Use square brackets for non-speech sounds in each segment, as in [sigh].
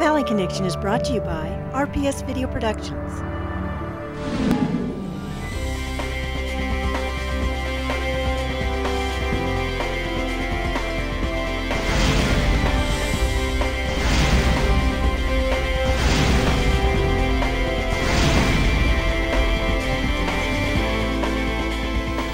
Valley Connection is brought to you by RPS Video Productions.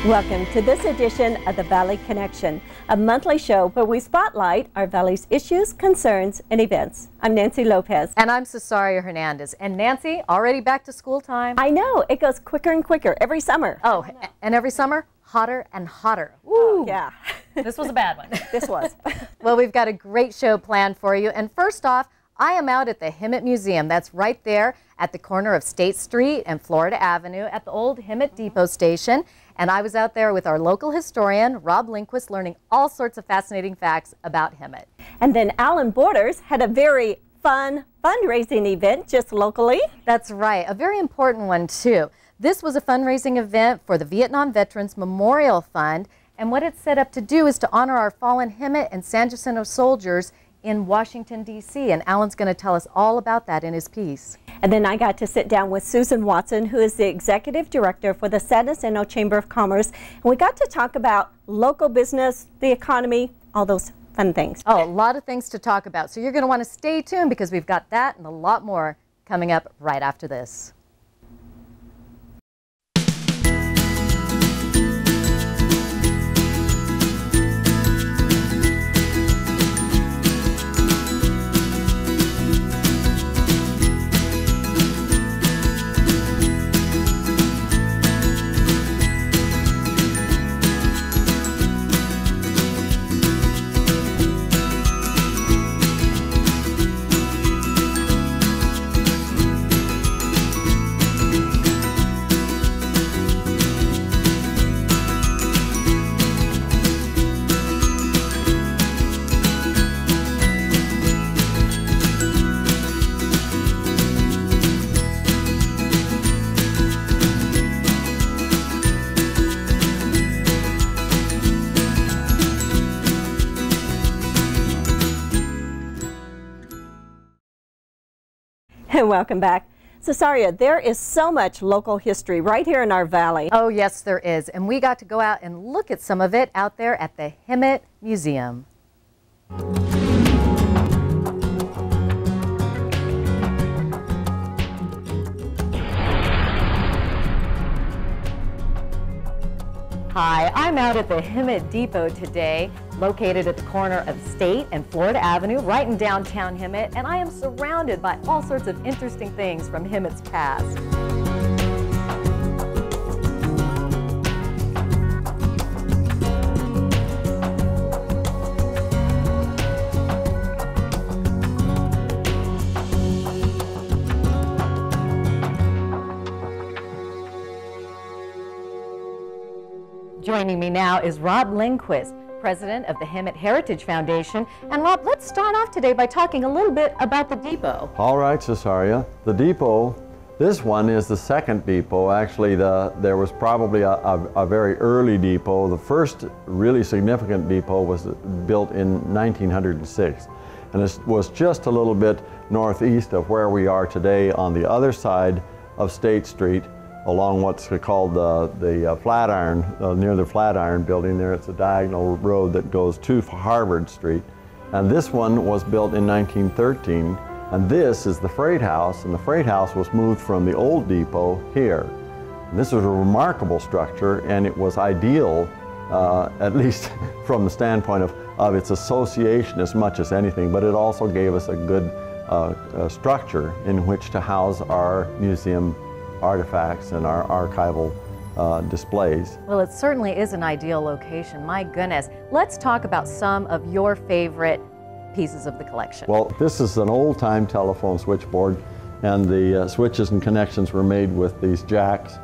Welcome to this edition of the Valley Connection, a monthly show where we spotlight our Valley's issues, concerns, and events. I'm Nancy Lopez. And I'm Cesaria Hernandez. And Nancy, already back to school time? I know, it goes quicker and quicker every summer. Oh, and every summer, hotter and hotter. Ooh. Oh, yeah. [laughs] this was a bad one. this was. [laughs] well, we've got a great show planned for you. And first off, I am out at the Hemet Museum. That's right there at the corner of State Street and Florida Avenue at the old Hemet Depot station. And I was out there with our local historian, Rob Lindquist, learning all sorts of fascinating facts about Hemet. And then Alan Borders had a very fun fundraising event just locally. That's right, a very important one too. This was a fundraising event for the Vietnam Veterans Memorial Fund. And what it's set up to do is to honor our fallen Hemet and San Jacinto soldiers in Washington, D.C. And Alan's going to tell us all about that in his piece. And then I got to sit down with Susan Watson, who is the executive director for the San Jacinto Chamber of Commerce. And we got to talk about local business, the economy, all those fun things. Oh, a lot of things to talk about. So you're going to want to stay tuned because we've got that and a lot more coming up right after this. Welcome back. Cesaria, there is so much local history right here in our valley. Oh, yes, there is. And we got to go out and look at some of it out there at the Hemet Museum. Hi, I'm out at the Hemet Depot today, located at the corner of State and Florida Avenue, right in downtown Hemet, and I am surrounded by all sorts of interesting things from Hemet's past. Joining me now is Rob Lindquist, president of the Hemet Heritage Foundation. And Rob, let's start off today by talking a little bit about the depot. All right, Cesaria. The depot, this one is the second depot. Actually, the, there was probably a, a, a very early depot. The first really significant depot was built in 1906. And it was just a little bit northeast of where we are today on the other side of State Street along what's called the, the uh, Flatiron, uh, near the Flatiron building there. It's a diagonal road that goes to Harvard Street. And this one was built in 1913. And this is the freight house, and the freight house was moved from the old depot here. And this was a remarkable structure, and it was ideal, uh, at [laughs] least from the standpoint of, of its association as much as anything, but it also gave us a good uh, uh, structure in which to house our museum artifacts and our archival uh, displays. Well, it certainly is an ideal location. My goodness. Let's talk about some of your favorite pieces of the collection. Well, this is an old-time telephone switchboard, and the uh, switches and connections were made with these jacks,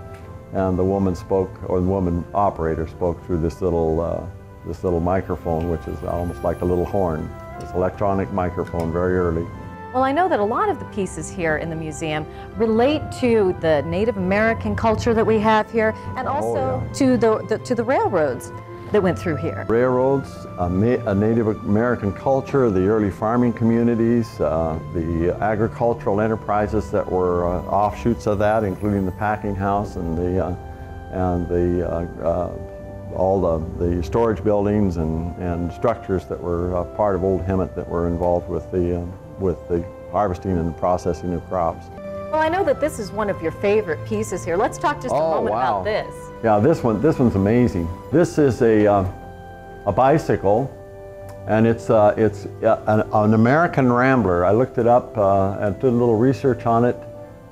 and the woman spoke, or the woman operator spoke through this little, uh, this little microphone, which is almost like a little horn. This electronic microphone very early. Well, I know that a lot of the pieces here in the museum relate to the Native American culture that we have here and oh, also oh, yeah. to the, the, to the railroads. that went through here. Railroads, a, a Native American culture, the early farming communities, uh, the agricultural enterprises that were uh, offshoots of that, including the packing house and the, uh, and the uh, uh, all the, the storage buildings and, and structures that were part of Old Hemet that were involved with the, with the harvesting and the processing of crops. Well, I know that this is one of your favorite pieces here. Let's talk just a oh, moment wow. about this. Yeah, this one, this one's amazing. This is a, uh, a bicycle, and it's, uh, it's uh, an, an, American Rambler. I looked it up uh, and did a little research on it,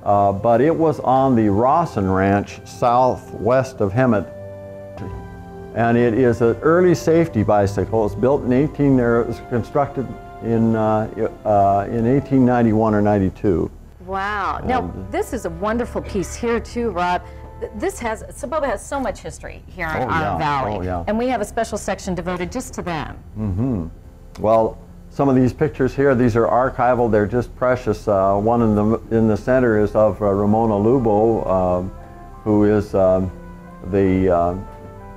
uh, but it was on the Rawson Ranch southwest of Hemet. And it is an early safety bicycle. It's built in 18, it was constructed in, uh, in 1891 or 92. Wow. And now, this is a wonderful piece here too, Rob. This has, Soboba has so much history here in oh, our yeah. valley. Oh, yeah. And we have a special section devoted just to them. Mm-hmm. Well, some of these pictures here, these are archival. They're just precious. Uh, one in the, in the center is of uh, Ramona Lubo, uh, who is um, the, uh,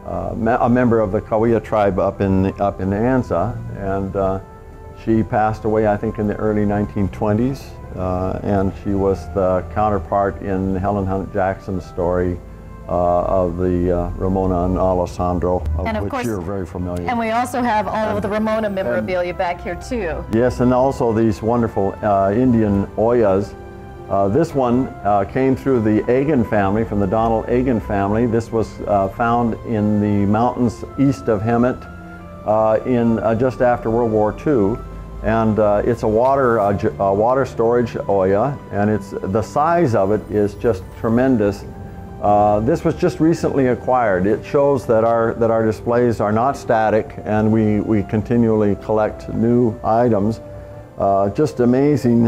uh, a member of the Cahuilla tribe up in, up in Anza. And uh, she passed away, I think, in the early 1920s. Uh, and she was the counterpart in Helen Hunt Jackson's story uh, of the uh, Ramona and Alessandro, of, and of which course, you're very familiar. And we also have all and, of the Ramona memorabilia and, back here too. Yes, and also these wonderful uh, Indian Ollas. Uh, this one uh, came through the Egan family, from the Donald Egan family. This was found in the mountains east of Hemet in just after World War II and uh, it's a water uh, uh, water storage Olla, and it's the size of it is just tremendous. Uh, this was just recently acquired. It shows that our that our displays are not static, and we we continually collect new items. Uh, just amazing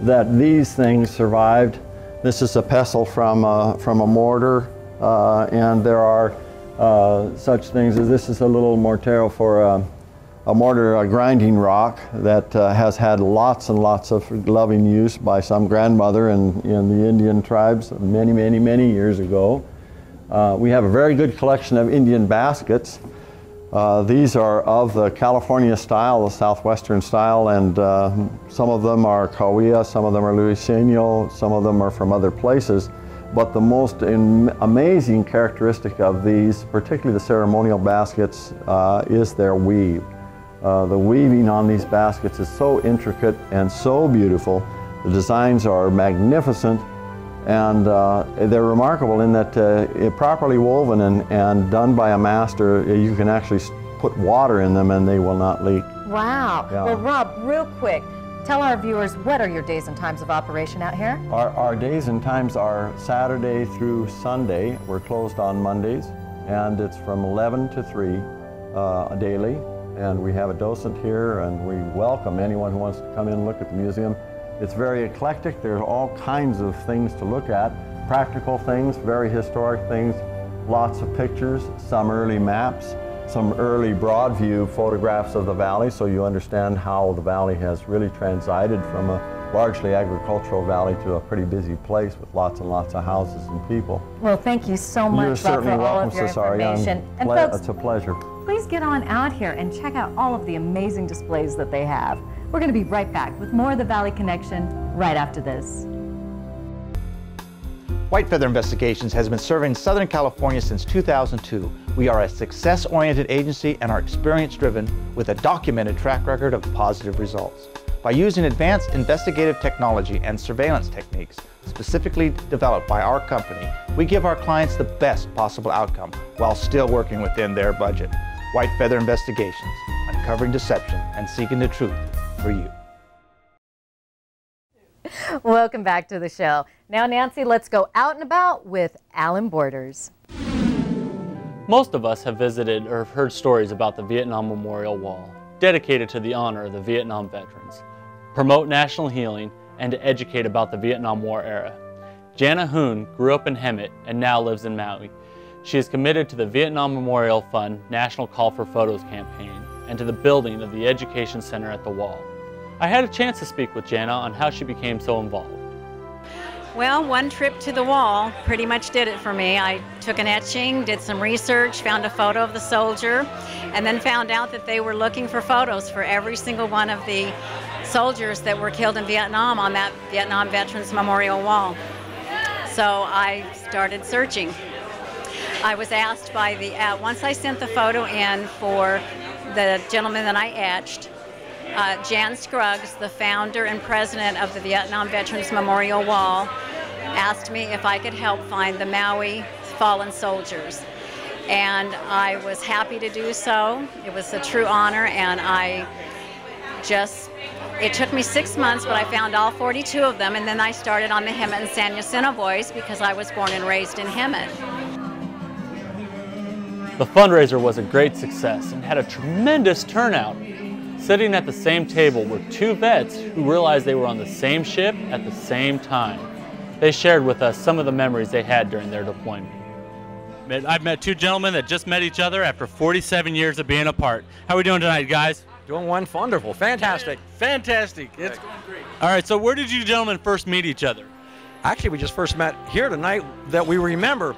that these things survived. This is a pestle from from a mortar, and there are such things as this is a little mortero for a mortar a grinding rock that uh, has had lots and lots of loving use by some grandmother in, in the Indian tribes many, many, many years ago. Uh, we have a very good collection of Indian baskets. Uh, these are of the California style, the southwestern style, and uh, some of them are Cahuilla, some of them are Luiseno, some of them are from other places. But the most amazing characteristic of these, particularly the ceremonial baskets, uh, is their weave. Uh, the weaving on these baskets is so intricate and so beautiful. The designs are magnificent and uh, they're remarkable in that uh, properly woven and, and done by a master, uh, you can actually put water in them and they will not leak. Wow. Yeah. Well, Rob, real quick, tell our viewers what are your days and times of operation out here? Our, our days and times are Saturday through Sunday. We're closed on Mondays and it's from 11 to 3 uh, daily and we have a docent here and we welcome anyone who wants to come in and look at the museum. It's very eclectic. There are all kinds of things to look at. Practical things, very historic things, lots of pictures, some early maps, some early broad view photographs of the valley so you understand how the valley has really transited from a largely agricultural valley to a pretty busy place with lots and lots of houses and people. Well, thank you so much You're certainly for welcome, all of your Cesaria. information. And folks, it's a pleasure please get on out here and check out all of the amazing displays that they have. We're going to be right back with more of the Valley Connection right after this. White Feather Investigations has been serving Southern California since 2002. We are a success-oriented agency and are experience-driven with a documented track record of positive results. By using advanced investigative technology and surveillance techniques specifically developed by our company, we give our clients the best possible outcome while still working within their budget. White Feather Investigations, uncovering deception and seeking the truth for you. Welcome back to the show. Now, Nancy, let's go out and about with Alan Borders. Most of us have visited or have heard stories about the Vietnam Memorial Wall, dedicated to the honor of the Vietnam veterans, promote national healing, and to educate about the Vietnam War era. Jana Hoon grew up in Hemet and now lives in Maui. She is committed to the Vietnam Memorial Fund National Call for Photos campaign and to the building of the Education Center at the Wall. I had a chance to speak with Jana on how she became so involved. Well, one trip to the wall pretty much did it for me. I took an etching, did some research, found a photo of the soldier, and then found out that they were looking for photos for every single one of the soldiers that were killed in Vietnam on that Vietnam Veterans Memorial Wall. So I started searching. I was asked by the, uh, once I sent the photo in for the gentleman that I etched, uh, Jan Scruggs, the founder and president of the Vietnam Veterans Memorial Wall, asked me if I could help find the Maui fallen soldiers. And I was happy to do so. It was a true honor, and I just, it took me six months, but I found all 42 of them, and then I started on the Hemet and San Jacinto Boys because I was born and raised in Hemet. The fundraiser was a great success and had a tremendous turnout. Sitting at the same table were two vets who realized they were on the same ship at the same time. They shared with us some of the memories they had during their deployment. I've met two gentlemen that just met each other after 47 years of being apart. How are we doing tonight, guys? Doing one wonderful, fantastic. Fantastic. It's going great. All right, so where did you gentlemen first meet each other? Actually, we just first met here tonight that we remember.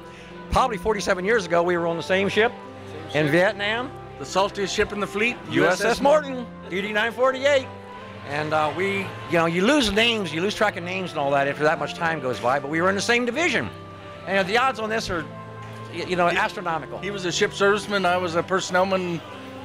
Probably 47 years ago, we were on the same ship in Vietnam. The saltiest ship in the fleet, USS Morton, DD 948. And uh, we, you know, you lose names, you lose track of names and all that after that much time goes by, but we were in the same division. And the odds on this are, you know, astronomical. He was a ship serviceman, I was a personnelman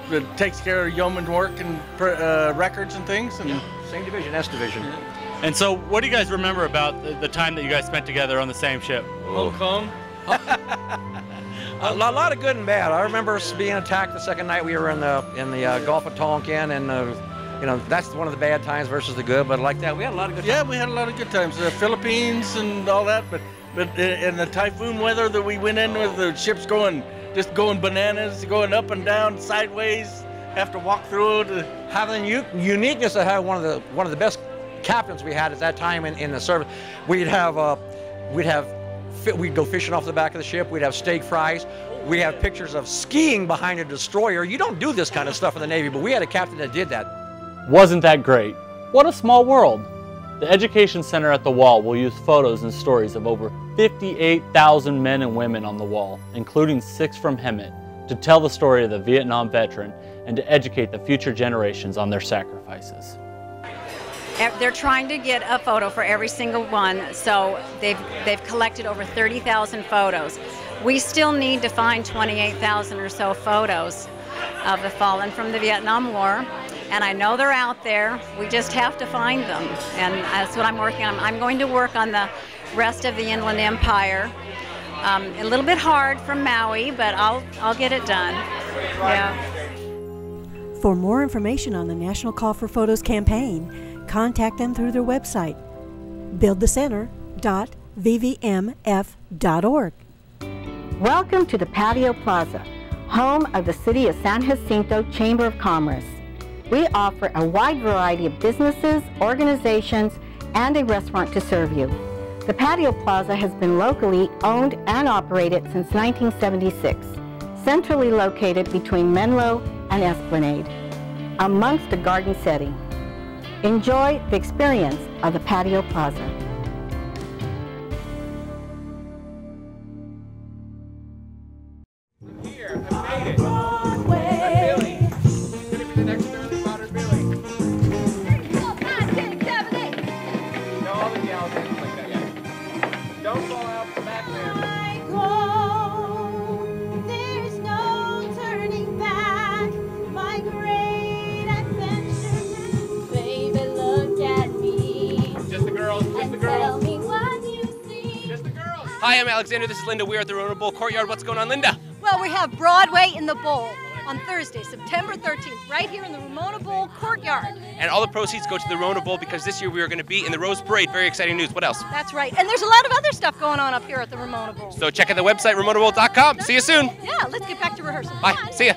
that takes care of yeoman work and uh, records and things. And yeah. Same division, S division. Yeah. And so, what do you guys remember about the, the, time that you guys spent together on the same ship? Hong Kong. A, lot of good and bad. I remember being attacked the second night we were in the in the uh, Gulf of Tonkin, and uh, you know that's one of the bad times versus the good. But like that, we had a lot of good. Yeah, we had a lot of good times. The Philippines and all that, but but uh, in the typhoon weather that we went in with, the ships going just going bananas, going up and down, sideways. Have to walk through it. Having the uniqueness to have one of the one of the best captains we had at that time in, in the service. We'd have uh, we'd have we'd go fishing off the back of the ship. We'd have steak fries. We have pictures of skiing behind a destroyer. You don't do this kind of stuff in the Navy, but we had a captain that did that. Wasn't that great? What a small world. The Education Center at the Wall will use photos and stories of over 58,000 men and women on the wall, including six from Hemet, to tell the story of the Vietnam veteran and to educate the future generations on their sacrifices. They're trying to get a photo for every single one, so they've, they've collected over 30,000 photos. We still need to find 28,000 or so photos of the fallen from the Vietnam War and I know they're out there. We just have to find them, and that's what I'm working on. I'm going to work on the rest of the Inland Empire. Um, a little bit hard from Maui, but I'll I'll get it done. Yeah. For more information on the National Call for Photos campaign, contact them through their website, buildthecenter.vvmf.org. Welcome to the Patio Plaza, home of the City of San Jacinto Chamber of Commerce. We offer a wide variety of businesses, organizations, and a restaurant to serve you. The Patio Plaza has been locally owned and operated since 1976, centrally located between Menlo and Esplanade, amongst a garden setting. Enjoy the experience of the Patio Plaza. Alexander. This is Linda. We're at the Ramona Bowl Courtyard. What's going on, Linda? Well, we have Broadway in the Bowl on Thursday, September 13th, right here in the Ramona Bowl Courtyard. And all the proceeds go to the Ramona Bowl because this year we are going to be in the Rose Parade. Very exciting news. What else? That's right. And there's a lot of other stuff going on up here at the Ramona Bowl. So check out the website, ramonabowl.com. See you soon. Yeah, let's get back to rehearsal. Bye. See ya.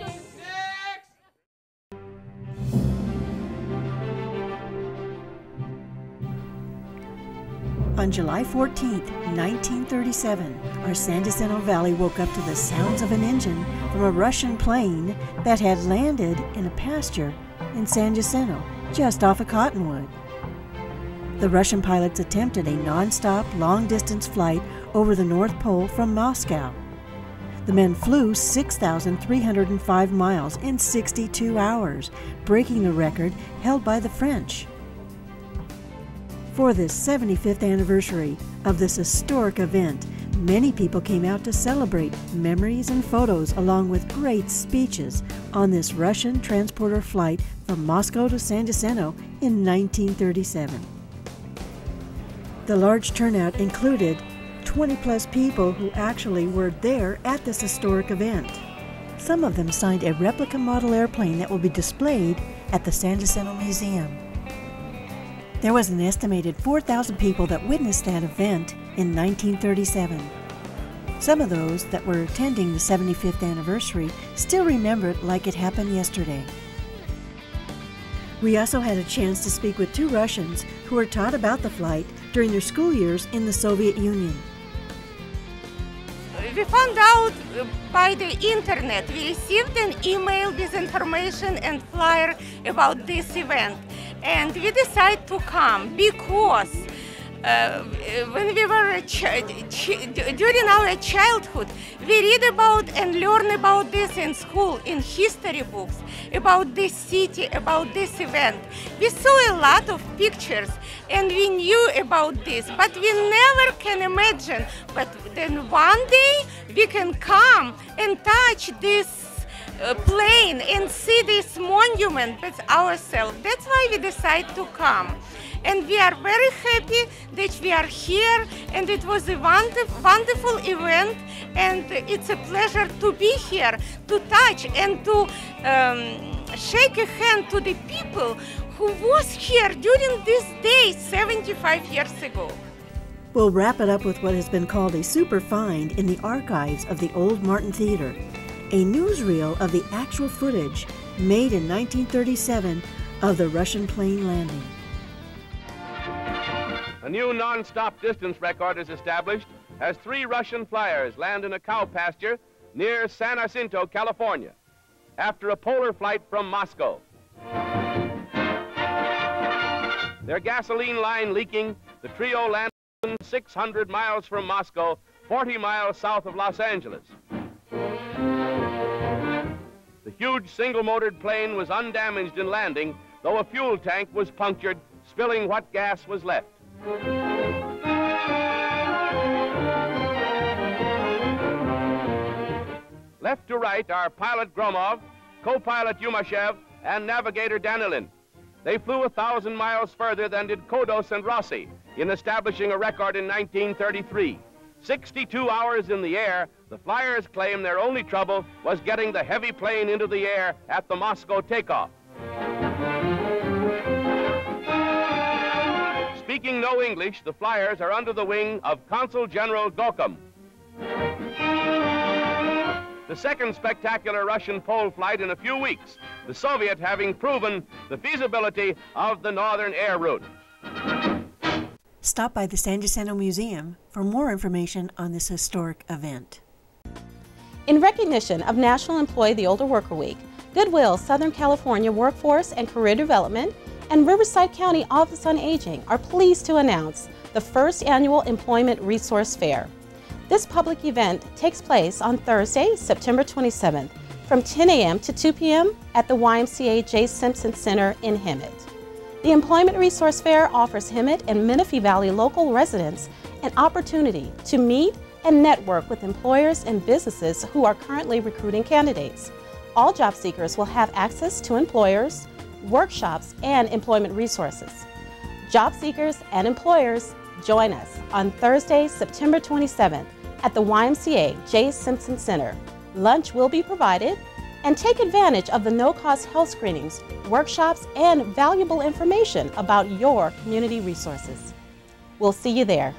On July 14, 1937, our San Jacinto Valley woke up to the sounds of an engine from a Russian plane that had landed in a pasture in San Jacinto, just off of Cottonwood. the Russian pilots attempted a non-stop long-distance flight over the North Pole from Moscow. The men flew 6,305 miles in 62 hours, breaking the record held by the French. For this 75th anniversary of this historic event, many people came out to celebrate memories and photos along with great speeches on this Russian transpolar flight from Moscow to San Jacinto in 1937. The large turnout included 20 plus people who actually were there at this historic event. Some of them signed a replica model airplane that will be displayed at the San Jacinto Museum. There was an estimated 4,000 people that witnessed that event in 1937. Some of those that were attending the 75th anniversary still remember it like it happened yesterday. We also had a chance to speak with two Russians who were taught about the flight during their school years in the Soviet Union. We found out uh, by the internet. We received an email with information and flyer about this event and we decided to come because uh, when we were during our childhood, we read about and learn about this in school, in history books, about this city, about this event. We saw a lot of pictures and we knew about this, but we never can imagine. But then one day we can come and touch this plane and see this monument with ourselves. That's why we decided to come. And we are very happy that we are here and it was a wonderful event and it's a pleasure to be here, to touch and to um, shake a hand to the people who was here during this day 75 years ago. We'll wrap it up with what has been called a super find in the archives of the Old Martin Theater a newsreel of the actual footage made in 1937 of the Russian plane landing. A new non-stop distance record is established as three Russian flyers land in a cow pasture near San Jacinto, California, after a polar flight from Moscow. Their gasoline line leaking, the trio landed 600 miles from Moscow, 40 miles south of Los Angeles. The huge single-motored plane was undamaged in landing, though a fuel tank was punctured, spilling what gas was left. Left to right are pilot Gromov, co-pilot Yumashev, and navigator Danilin. They flew a thousand miles further than did Codos and Rossi in establishing a record in 1933. 62 hours in the air, the flyers claim their only trouble was getting the heavy plane into the air at the Moscow takeoff. Speaking no English, the flyers are under the wing of Consul General Gokum. The second spectacular Russian pole flight in a few weeks, the Soviet having proven the feasibility of the northern air route. Stop by the San Jacinto Museum for more information on this historic event. In recognition of National Employee the Older Worker Week, Goodwill Southern California Workforce and Career Development and Riverside County Office on Aging are pleased to announce the first annual Employment Resource Fair. This public event takes place on Thursday, September 27th from 10 a.m. to 2 p.m. at the YMCA J. Simpson Center in Hemet. The Employment Resource Fair offers Hemet and Menifee Valley local residents an opportunity to meet and network with employers and businesses who are currently recruiting candidates. All job seekers will have access to employers, workshops, and employment resources. Job seekers and employers, join us on Thursday, September 27th at the YMCA J. Simpson Center. Lunch will be provided and take advantage of the no-cost health screenings, workshops, and valuable information about your community resources. We'll see you there.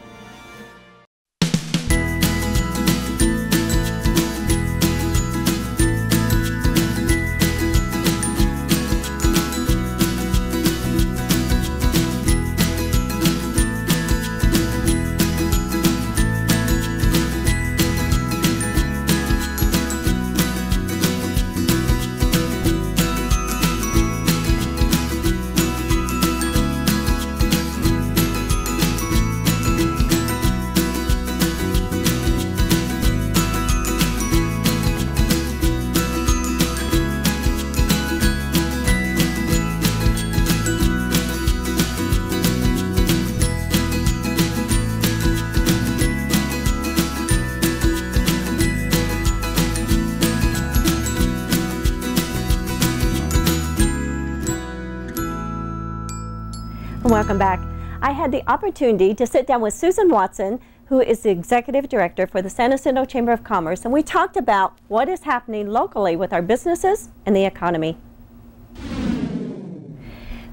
Had the opportunity to sit down with Susan Watson, who is the Executive Director for the San Jacinto Chamber of Commerce, and we talked about what is happening locally with our businesses and the economy.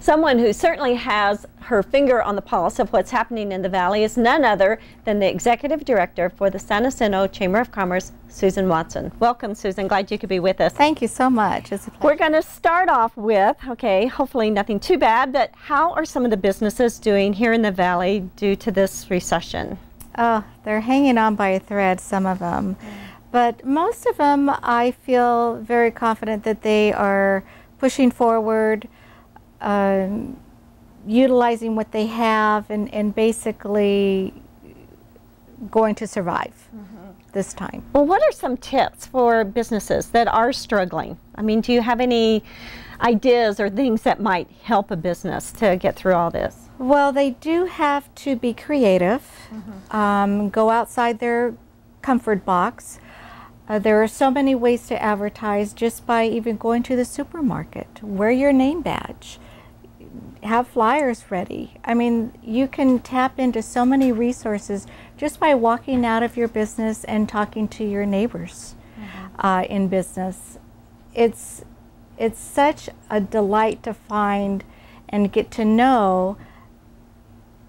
Someone who certainly has her finger on the pulse of what's happening in the Valley is none other than the Executive Director for the San Jacinto Chamber of Commerce, Susan Watson. Welcome, Susan. Glad you could be with us. Thank you so much. We're going to start off with, okay, hopefully nothing too bad, but how are some of the businesses doing here in the Valley due to this recession? Oh, they're hanging on by a thread, some of them. But most of them, I feel very confident that they are pushing forward um, utilizing what they have and, and basically going to survive mm-hmm. this time. Well, what are some tips for businesses that are struggling? I mean, do you have any ideas or things that might help a business to get through all this? Well, they do have to be creative, mm-hmm. um, go outside their comfort box. Uh, there are so many ways to advertise just by even going to the supermarket. Wear your name badge have flyers ready. I mean, you can tap into so many resources just by walking out of your business and talking to your neighbors mm-hmm. uh, in business. It's it's such a delight to find and get to know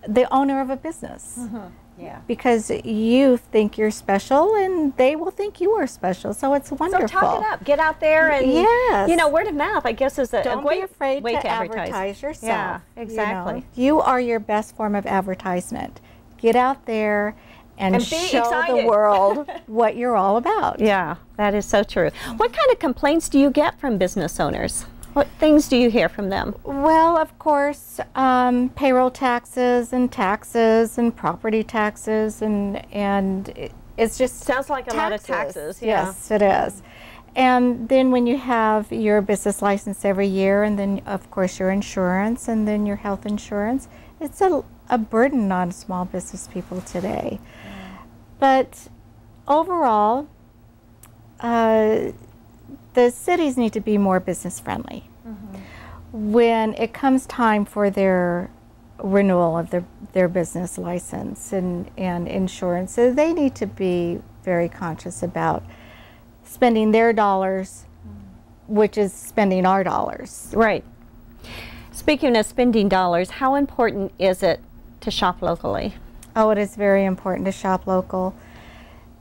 the owner of a business. Mm-hmm. Yeah. Because you think you're special and they will think you are special. So it's wonderful. So talk it up. Get out there and yes. you know, word of mouth I guess is a, Don't a be afraid way to, to advertise. advertise. yourself. Yeah, exactly. You, know? you, are your best form of advertisement. Get out there and, and show excited. the world [laughs] what you're all about. Yeah, that is so true. What kind of complaints do you get from business owners? What things do you hear from them? Well, of course, um, payroll taxes and taxes and property taxes and and it's just sounds like a taxes. lot of taxes. Yeah. Yes, it is. And then when you have your business license every year, and then of course your insurance, and then your health insurance, it's a, a burden on small business people today. But overall, uh, the cities need to be more business friendly. When it comes time for their renewal of their, their business license and, and insurance, so they need to be very conscious about spending their dollars, which is spending our dollars. Right. Speaking of spending dollars, how important is it to shop locally? Oh, it is very important to shop local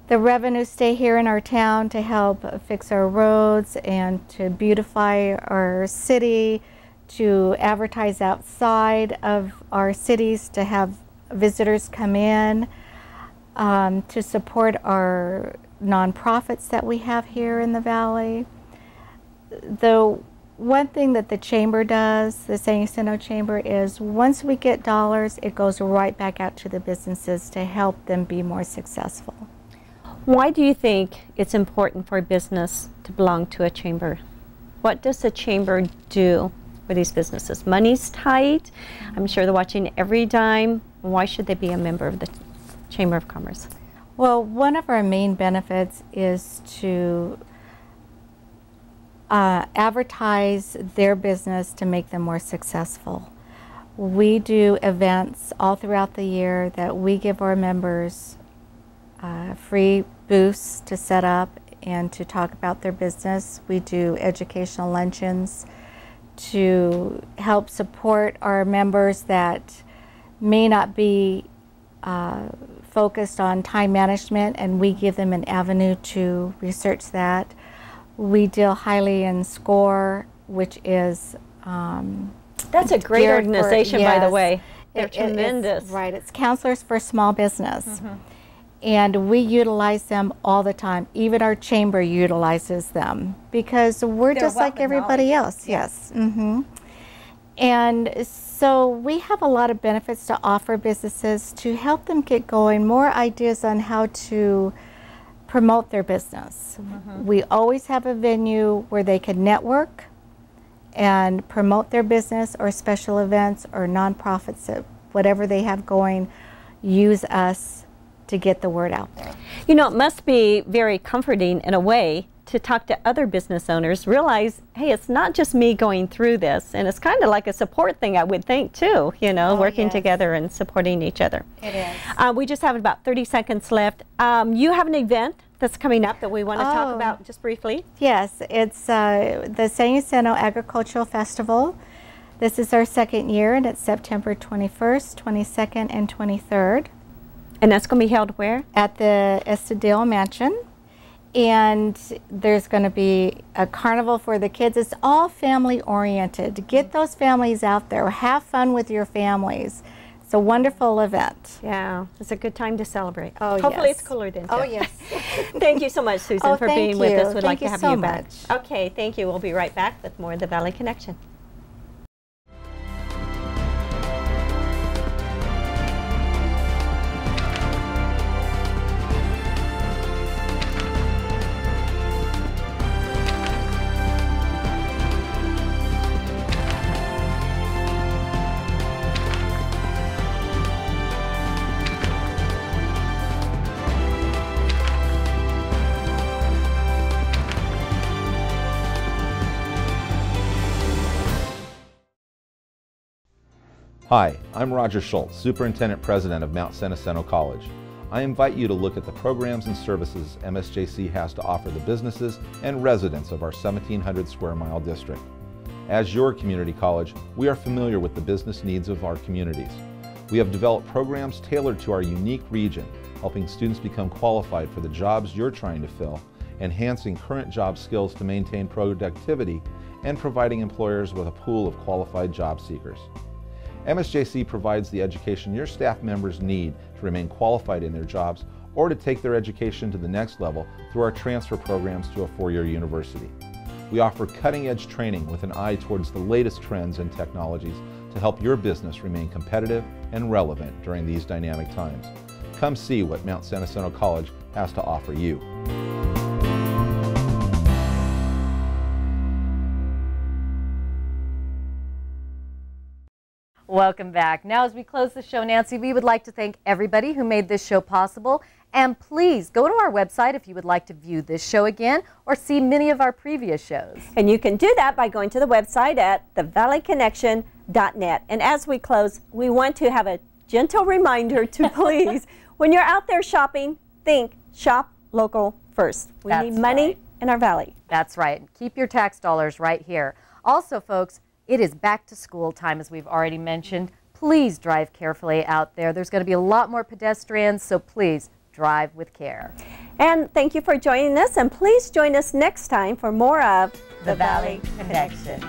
the revenues stay here in our town to help fix our roads and to beautify our city, to advertise outside of our cities, to have visitors come in, um, to support our nonprofits that we have here in the valley. The one thing that the chamber does, the San Jacinto Chamber, is once we get dollars, it goes right back out to the businesses to help them be more successful. Why do you think it's important for a business to belong to a chamber? What does a chamber do for these businesses? Money's tight. I'm sure they're watching every dime. Why should they be a member of the Chamber of Commerce? Well, one of our main benefits is to uh, advertise their business to make them more successful. We do events all throughout the year that we give our members uh, free booths to set up and to talk about their business. We do educational luncheons to help support our members that may not be uh, focused on time management, and we give them an avenue to research that. We deal highly in SCORE, which is um, that's a great organization, for, yes, by the way. They're it, tremendous. It's, right, it's counselors for small business. Mm -hmm and we utilize them all the time. Even our chamber utilizes them because we're They're just like everybody else. Yes. Mm-hmm. And so we have a lot of benefits to offer businesses to help them get going, more ideas on how to promote their business. Mm-hmm. We always have a venue where they can network and promote their business or special events or nonprofits, whatever they have going, use us to get the word out there. You know, it must be very comforting in a way to talk to other business owners, realize, hey, it's not just me going through this, and it's kind of like a support thing, I would think, too, you know, Oh, working yes. together and supporting each other. It is. Uh, we just have about 30 seconds left. Um, you have an event that's coming up that we want to talk Oh. about just briefly. Yes, it's uh, the San Jacinto Agricultural Festival. This is our second year, and it's September 21st, 22nd, and 23rd. And that's going to be held where? At the Estudillo Mansion. And there's going to be a carnival for the kids. It's all family oriented. Get those families out there. Have fun with your families. It's a wonderful event. Yeah, it's a good time to celebrate. Oh, Hopefully yes. it's cooler than Oh, yes. [laughs] thank you so much, Susan, Oh, for being with us. We'd like Thank to you have so you back. much. Okay, thank you. We'll be right back with more of the Valley Connection. Hi, I'm Roger Schultz, Superintendent President of Mount San Jacinto College. I invite you to look at the programs and services MSJC has to offer the businesses and residents of our 1700 square mile district. As your community college, we are familiar with the business needs of our communities. We have developed programs tailored to our unique region, helping students become qualified for the jobs you're trying to fill, enhancing current job skills to maintain productivity, and providing employers with a pool of qualified job seekers. MSJC provides the education your staff members need to remain qualified in their jobs or to take their education to the next level through our transfer programs to a four-year university. We offer cutting-edge training with an eye towards the latest trends and technologies to help your business remain competitive and relevant during these dynamic times. Come see what Mount San Jacinto College has to offer you. Welcome back. Now, as we close the show, Nancy, we would like to thank everybody who made this show possible. And please go to our website if you would like to view this show again or see many of our previous shows. And you can do that by going to the website at thevalleyconnection.net. And as we close, we want to have a gentle reminder to [laughs] please, when you're out there shopping, think shop local first. We That's need money right. in our valley. That's right. Keep your tax dollars right here. Also, folks, it is back to school time, as we've already mentioned. Please drive carefully out there. There's going to be a lot more pedestrians, so please drive with care. And thank you for joining us. And please join us next time for more of The Valley Connection.